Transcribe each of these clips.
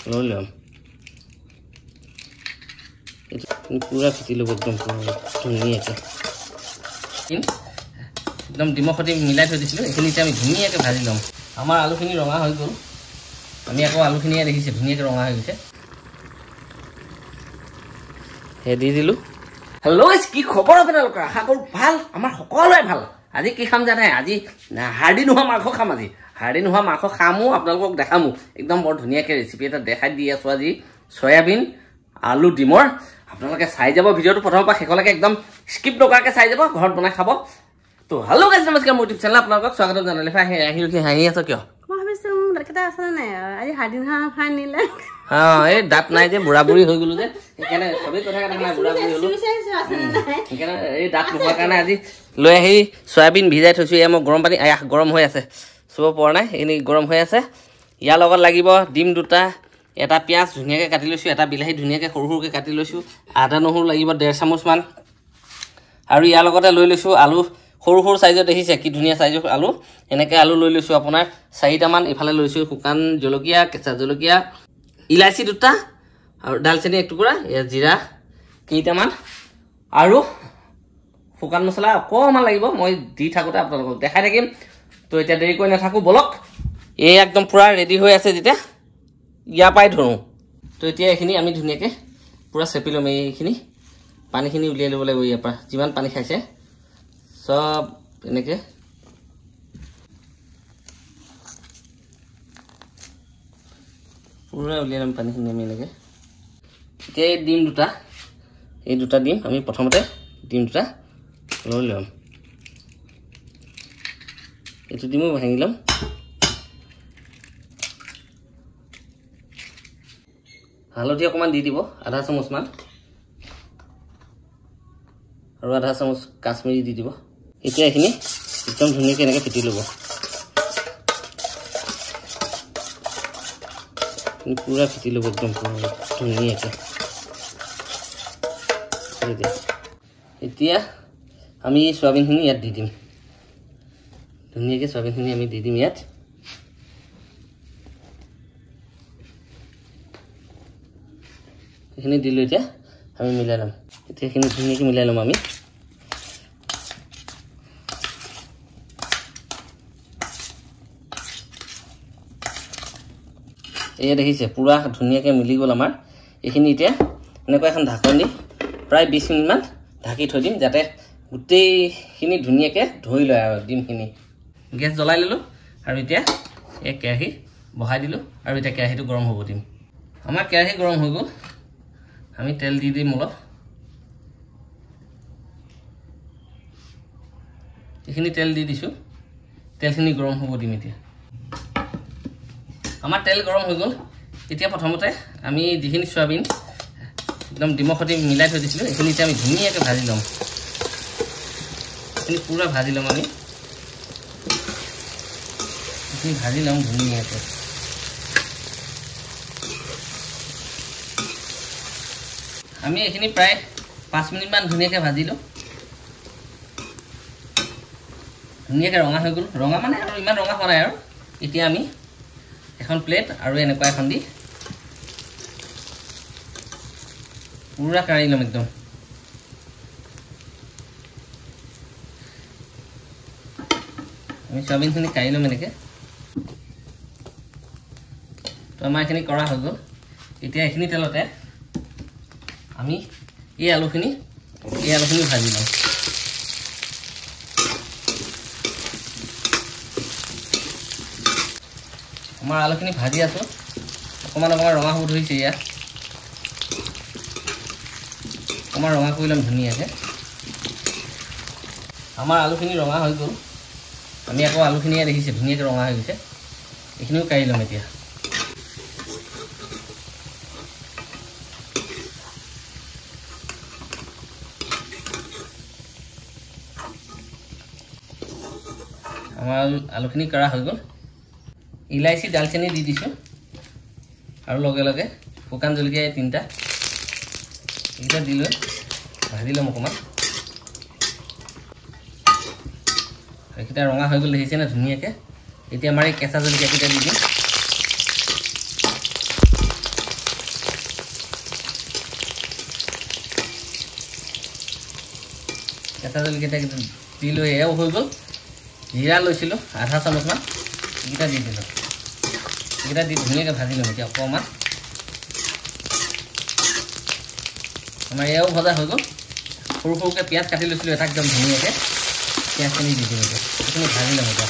ল'ম পূৰা ফিটি ল'ব একদম ধুনীয়াকৈ একদম ডিমৰ সৈতে মিলাই থৈ দিছিলোঁ এইখিনি এতিয়া আমি ধুনীয়াকৈ ভাজি ল'ম আমাৰ আলুখিনি ৰঙা হৈ গ'ল আমি আকৌ আলুখিনিয়ে দেখিছোঁ ধুনীয়াকৈ ৰঙা হৈ গৈছে সেই দি দিলোঁ হেল্ল' কি খবৰ আপোনালোকৰ আশা কৰোঁ ভাল আমাৰ সকলোৱে ভাল আজি কি খাম জানে আজি হাৰ্ডি নোহোৱা মাংস খাম আজি হাৰ্ডি নোহোৱা মাংস খামো আপোনালোকক দেখামো। একদম বৰ ধুনীয়াকৈ ৰেচিপি এটা দেখাই দি আছোঁ আজি। চয়াবিন আলু ডিমৰ। আপোনালোকে চাই যাব ভিডিঅ'টো প্ৰথমৰ পৰা শেষলৈকে একদম স্কিপ নকৰাকৈ চাই যাব ঘৰত বনাই খাব। তো হেল্ল' গাইজ নমস্কাৰ মোৰ ইউটিউব চেনেল আপোনালোকক স্বাগতম জনালে আহি হাঁহি আছ কিয়? এই দাঁত নাই যে বুঢ়া বুঢ়ী হৈ গ'লো যে। সেইকাৰণে চবেই কথা বুঢ়া বুঢ়ী হ'লো। সেইকাৰণে এই দাঁত নোহোৱাৰ কাৰণে আজি লৈ আহি চয়াবিন ভিজাই থৈছোঁ এয়া মই গৰম পানী গৰম হৈ আছে। চুব পৰা নাই এনেই গৰম হৈ আছে। ইয়াৰ লগত লাগিব ডিম দুটা এটা পিঁয়াজ ধুনীয়াকৈ কাটি লৈছোঁ এটা বিলাহী ধুনীয়াকৈ সৰু সৰুকৈ কাটি লৈছোঁ আদা নহৰু লাগিব ডেৰ চামুচমান আৰু ইয়াৰ লগতে লৈ লৈছোঁ আলু সৰু সৰু চাইজত দেখিছে কি ধুনীয়া চাইজৰ আলু। এনেকৈ আলু লৈ লৈছোঁ আপোনাৰ চাৰিটামান ইফালে লৈছোঁ শুকান জলকীয়া কেঁচা জলকীয়া ইলাচি দুটা আৰু ডালচেনি এক টুকুৰা ইয়াত জিৰা কেইটামান। আৰু শুকান মছলা অকণমান লাগিব মই দি থাকোঁতে আপোনালোকক দেখাই থাকিম। তো এতিয়া দেৰি কৰি নাথাকোঁ বলক। এই একদম পূৰা ৰেডি হৈ আছে যেতিয়া। ইয়াৰ পৰাই ধৰোঁ। তো এতিয়া এইখিনি আমি ধুনীয়াকৈ পূৰা চেপি ল'ম এইখিনি। পানীখিনি উলিয়াই ল'ব লাগিব ইয়াৰ পৰা। যিমান পানী খাইছে চব এনেকৈ। পূৰা উলিয়াই ল'ম পানীখিনি আমি এনেকৈ। এতিয়া এই ডিম দুটা এই দুটা ডিম আমি প্ৰথমতে ডিম দুটা লৈ ল'ম। এইটো ডিমো ভাঙি ল'ম হালধি অকণমান দি দিব আধা চামুচমান আৰু আধা চামুচ কাশ্মীৰী দি দিব এতিয়া এইখিনি একদম ধুনীয়াকৈ এনেকৈ ফিটি ল'ব পূৰা ফিটি ল'ব একদম ধুনীয়াকৈ এতিয়া আমি এই চয়াবিনখিনি ইয়াত দি দিম ধুনীয়াকৈ চয়াবিনখিনি আমি দি দিম ইয়াত। এইখিনি দিলোঁ এতিয়া আমি মিলাই ল'ম। এতিয়া এইখিনি ধুনীয়াকৈ মিলাই ল'ম আমি। এয়া দেখিছে পূৰা ধুনীয়াকৈ মিলি গ'ল আমাৰ। এইখিনি এতিয়া এনেকুৱা এখন ঢাকন দি প্ৰায় বিছ মিনিটমান ঢাকি থৈ দিম যাতে গোটেইখিনি ধুনীয়াকৈ ধৰি লয় আৰু ডিমখিনি। গেছ জ্বলাই ল'লোঁ আৰু এতিয়া এই কেৰাহী বহাই দিলোঁ আৰু এতিয়া কেৰাহীটো গৰম হ'ব দিম। আমাৰ কেৰাহী গৰম হৈ গ'ল। আমি তেল দি দিম অলপ। এইখিনি তেল দি দিছোঁ। তেলখিনি গৰম হ'ব দিম এতিয়া। আমাৰ তেল গৰম হৈ গ'ল। এতিয়া প্ৰথমতে আমি যিখিনি চয়াবিন একদম ডিমৰ সৈতে মিলাই থৈ দিছিলোঁ এইখিনি এতিয়া আমি ধুনীয়াকৈ ভাজি ল'ম। এইখিনি পূৰা ভাজি ল'ম আমি। এইখিনি ভাজি ল'ম ধুনীয়াকৈ আমি এইখিনি প্ৰায় পাঁচ মিনিটমান ধুনীয়াকৈ ভাজিলোঁ ধুনীয়াকৈ ৰঙা হৈ গ'ল ৰঙা মানে আৰু ইমান ৰঙা হোৱা নাই আৰু এতিয়া আমি এখন প্লেট আৰু এনেকুৱা এখন দি পূৰা কাঢ়ি ল'ম একদম আমি চয়াবিনখিনি কাঢ়ি ল'ম এনেকৈ তো আমাৰ এইখিনি কৰা হৈ গ'ল। এতিয়া এইখিনি তেলতে আমি এই আলুখিনি এই আলুখিনি ভাজি ল'ম আমাৰ আলুখিনি ভাজি আছোঁ। অকণমান অকণমান ৰঙা হ'ব ধৰিছে ইয়াত। অকণমান ৰঙা কৰি ল'ম ধুনীয়াকৈ। আমাৰ আলুখিনি ৰঙা হৈ গ'ল। আমি আকৌ আলুখিনিয়ে দেখিছে ধুনীয়াকৈ ৰঙা হৈ গৈছে। এইখিনিও কাঢ়ি ল'ম এতিয়া। আলুখিনি কৰা হৈ গ'ল। ইলাচি ডালচেনি দি দিছোঁ। আৰু লগে লগে শুকান জলকীয়া এই তিনিটা। এইকেইটা দি লৈ ভাজি ল'ম অকণমান। এইকেইটা ৰঙা হৈ গ'ল দেখিছেনে ধুনীয়াকৈ? এতিয়া আমাৰ এই কেঁচা জলকীয়াকেইটা দি দিম। কেঁচা জলকীয়াকেইটা দি লৈ এয়াও হৈ গ'ল। জিৰা লৈছিলোঁ আধা চামুচমান এইকেইটা দি দিলোঁ। এইকেইটা দি ধুনীয়াকৈ ভাজি ল'ম এতিয়া অকণমান। আমাৰ এয়াও ভজা হৈ গ'ল। সৰু সৰুকৈ পিঁয়াজ কাটি লৈছিলোঁ এটা একদম ধুনীয়াকৈ। পিঁয়াজখিনি দি দিলোঁ সেইখিনি ভাজি ল'ম এতিয়া।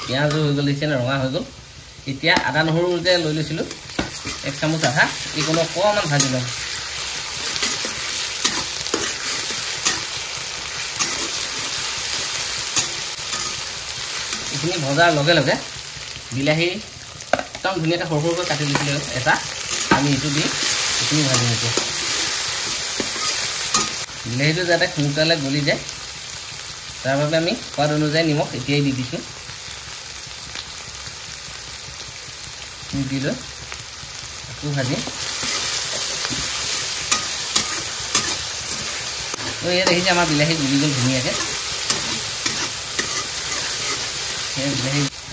পিঁয়াজো হৈ গ'ল দেখিছেনে ৰঙা হৈ গ'ল। এতিয়া আদা নহৰু যে লৈ লৈছিলোঁ এক চামুচ আধা এইকণো অকণমান ভাজি ল'ম। এইখিনি ভজাৰ লগে লগে বিলাহী একদম ধুনীয়াকৈ সৰু সৰুকৈ কাটি দিছিলোঁ। এটা আমি এইটো দি এইখিনি ভাজি নিছোঁ বিলাহীটো যাতে সোনকালে গলি যায় তাৰ বাবে আমি সোৱাদ অনুযায়ী নিমখ এতিয়াই দি দিছোঁ। দি লৈ আকৌ ভাজিম ইয়াত দেখিছে আমাৰ বিলাহী গুলি গ'ল ধুনীয়াকৈ।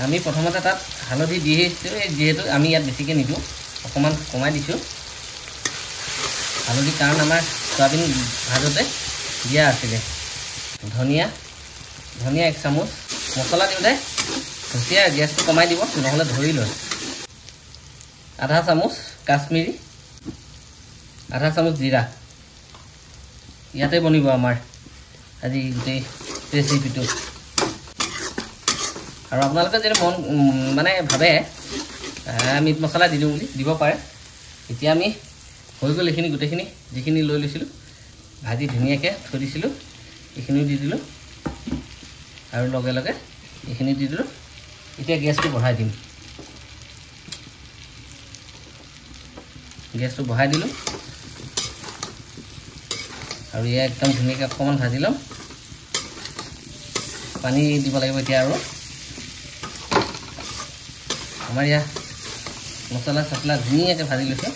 আমি প্ৰথমতে তাত হালধি দি আহিছোঁ। এই যিহেতু আমি ইয়াত বেছিকৈ নিদিওঁ অকণমান কমাই দিছোঁ। হালধি কাৰণ আমাৰ চয়াবিন ভাজোঁতে দিয়া আছিলে। ধনিয়া ধনিয়া এক চামুচ মছলা দিওঁতে হুচিয়াৰ গেছটো কমাই দিব নহ'লে ধৰি লয়। আধা চামুচ কাশ্মীৰী আধা চামুচ জিৰা। ইয়াতে বনিব আমাৰ। আজি গোটেই ৰেচিপিটো আৰু আপোনালোকে যদি মন মানে ভাবে মিট মছলা দি দিওঁ বুলি দিব পাৰে। এতিয়া আমি হৈ গ'ল এইখিনি গোটেইখিনি যিখিনি লৈ লৈছিলোঁ ভাজি ধুনীয়াকৈ থৈ দিছিলোঁ এইখিনিও দি দিলোঁ। আৰু লগে লগে এইখিনি দি দিলোঁ। এতিয়া গেছটো বঢ়াই দিম। গেছটো বঢ়াই দিলোঁ। আৰু ইয়াত একদম ধুনীয়াকৈ অকণমান ভাজি ল'ম। পানী দিব লাগিব এতিয়া আৰু। আমাৰ ইয়াত মছলা চছলা ধুনীয়াকৈ ভাজি লৈছোঁ।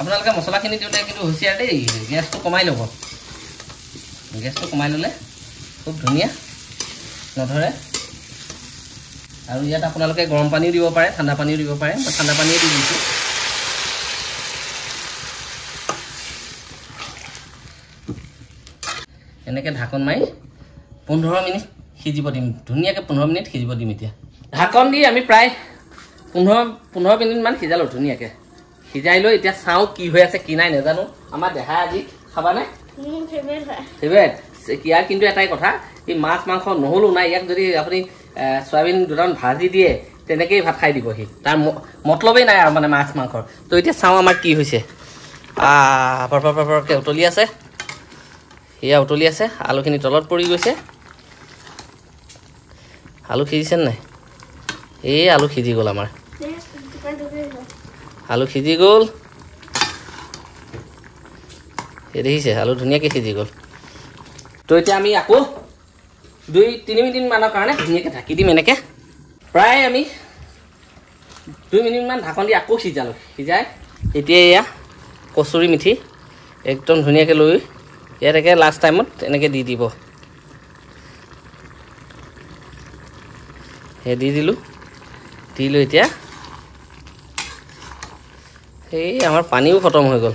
আপোনালোকে মছলাখিনি দিওঁতে কিন্তু হুচিয়াৰ দেই গেছটো কমাই ল'ব। গেছটো কমাই ল'লে খুব ধুনীয়া নধৰে। আৰু ইয়াত আপোনালোকে গৰম পানীও দিব পাৰে ঠাণ্ডা পানীও দিব পাৰে। ঠাণ্ডা পানীয়ে দি দিছোঁ। এনেকৈ ঢাকন মাৰি পোন্ধৰ মিনিট সিজিব দিম। ধুনীয়াকৈ পোন্ধৰ মিনিট সিজিব দিম এতিয়া। ঢাকন দি আমি প্ৰায় পোন্ধৰ পোন্ধৰ মিনিটমান সিজালোঁ ধুনীয়াকৈ। সিজাই লৈ এতিয়া চাওঁ কি হৈ আছে কি নাই নাজানো। আমাৰ দেহাই আজি খাবানে? ফেভৰেট ইয়াৰ কিন্তু এটাই কথা এই মাছ মাংস নহ'লেও নাই ইয়াক যদি আপুনি চয়াবিন দুটামান ভাজি দিয়ে তেনেকেই ভাত খাই দিব সি তাৰ মতলবেই নাই আৰু মানে মাছ মাংসৰ। তো এতিয়া চাওঁ আমাৰ কি হৈছে। পৰ পৰ পৰকৈ উতলি আছে। সেয়া উতলি আছে আলুখিনি তলত পৰি গৈছে। আলু সিজিছে নাই? এই আলু সিজি গ'ল আমাৰ। আলু সিজি গ'ল। এই দেখিছে আলু ধুনীয়াকৈ সিজি গ'ল। তো এতিয়া আমি আকৌ দুই তিনি মিনিটমানৰ কাৰণে ধুনীয়াকৈ ঢাকি দিম এনেকৈ। প্ৰায় আমি দুই মিনিটমান ঢাকন দি আকৌ সিজালোঁ। সিজাই এতিয়া এয়া কচুৰি মিঠি একদম ধুনীয়াকৈ লৈ ইয়াত একে লাষ্ট টাইমত এনেকৈ দি দিব। সেই দি দিলোঁ। দি লৈ এতিয়া। সেই আমাৰ পানীও খতম হৈ গ'ল।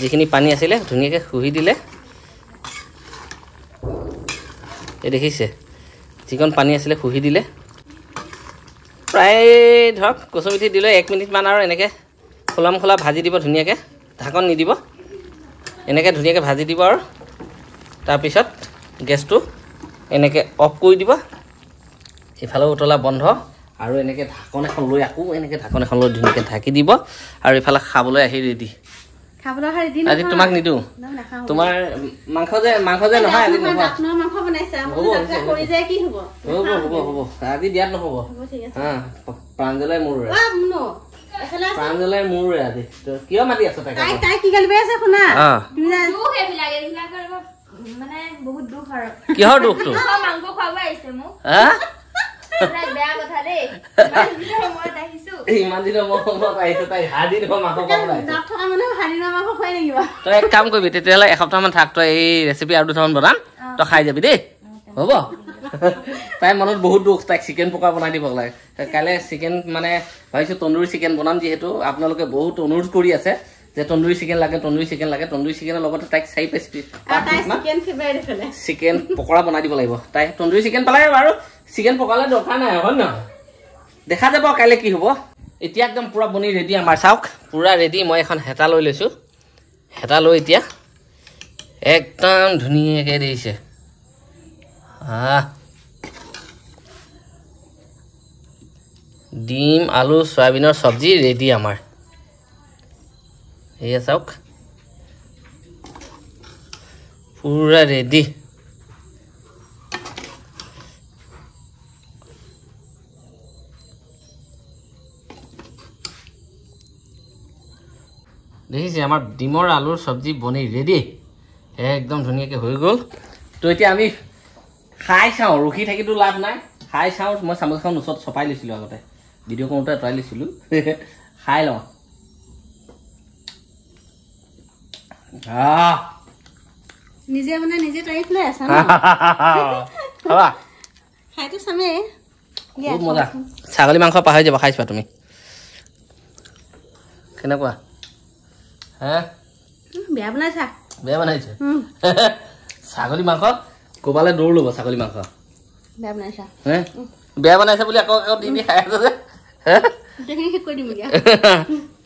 যিখিনি পানী আছিলে ধুনীয়াকৈ শুহি দিলে। এই দেখিছে যিকণ পানী আছিলে শুহি দিলে। প্ৰায় ধৰক কচুমিঠি দিলে এক মিনিটমান আৰু এনেকৈ খোলাম খোলা ভাজি দিব ধুনীয়াকৈ ঢাকন নিদিব। এনেকৈ ধুনীয়াকৈ ভাজি দিব আৰু। তাৰপিছত গেছটো এনেকৈ অফ কৰি দিব। ইফালেও উতলা বন্ধ। আৰু এনেকৈ ঢাকন এখন লৈ আকৌ এনেকৈ ঢাকন এখন লৈ ধুনীয়াকৈ ঢাকি দিব আৰু ইফালে খাবলৈ আহি ৰেডি আজি তোমাক নাখাওঁ। তোমাৰ মাংস যে মাংস যে নহয় আজি হ'ব, হ'ব, হ'ব। আজি দিয়াত নহ'ব। প্ৰাঞ্জলাই আছে। প্ৰাঞ্জলাই মোৰৰে আজি। কিয় মাতি আছ তাই কি গালি আছে শুনা? কিহৰ দুখটো? মাংস খুৱাব আহিছে মোক। ইমান দিনৰ মূৰত আহিছে। তাই মাংস তই এক কাম কৰিবি তেতিয়াহ'লে এসপ্তাহমান থাক তই এই ৰেচিপি আৰু দুটামান বনাম তই খাই যাবি দেই। হ'ব? তাইৰ মনত বহুত দুখ তাইক চিকেন পকা বনাই দিব লাগে। কাইলৈ চিকেন মানে ভাবিছোঁ তন্দুৰী চিকেন বনাম যিহেতু আপোনালোকে বহুত অনুৰোধ কৰি আছে। যে তন্দুৰী চিকেন লাগে তন্দুৰী চিকেন লাগে তন্দুৰী চিকেনৰ লগতে তাইক চাৰি পিচ আৰু তাই চিকেন পকৰা বনাই দিব লাগিব। তাই তন্দুৰী চিকেন পালে বাৰু চিকেন পকালে দৰকাৰ নাই হয় নহয়? দেখা যাব কাইলৈ কি হ'ব। এতিয়া একদম পূৰা বনি ৰেডি আমাৰ চাওক পূৰা ৰেডি মই এখন হেতা লৈ লৈছোঁ। হেতা লৈ এতিয়া একদম ধুনীয়াকৈ দিছে। ডিম আলু চয়াবিনৰ চব্জি ৰেডি আমাৰ। এয়া চাওক পূৰা ৰেডি দেখিছে আমাৰ ডিমৰ আলুৰ চব্জি বনি ৰেডি একদম ধুনীয়াকৈ হৈ গ'ল তো এতিয়া আমি খাই চাওঁ ৰখি থাকিতো লাভ নাই খাই চাওঁ মই চামুচখন ওচৰত চপাই লৈছিলোঁ আগতে ভিডিঅ' কৰোঁতে আঁতৰাই লৈছিলোঁ খাই লওঁ আহ নিজে মানে নিজে লৈ আছা খাইতো চামেই। ছাগলী মাংস পাহৰি যাব খাইছোৱা তুমি। কেনেকুৱা? হে? বেয়া বনাইছা। বেয়া বনাইছে? ছাগলী মাংস? ক'ৰবালৈ দৌৰ ল'ব ছাগলী মাংস। বেয়া বনাইছা। হে? বেয়া বনাইছে বুলি আকৌ আকৌ দি দি খাই আছে যে। হে?